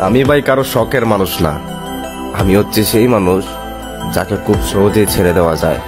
আমি ভাই কারও শখের মানুষ না। আমি হচ্ছে সেই মানুষ যাকে খুব সহজেই ছেড়ে দেওয়া যায়।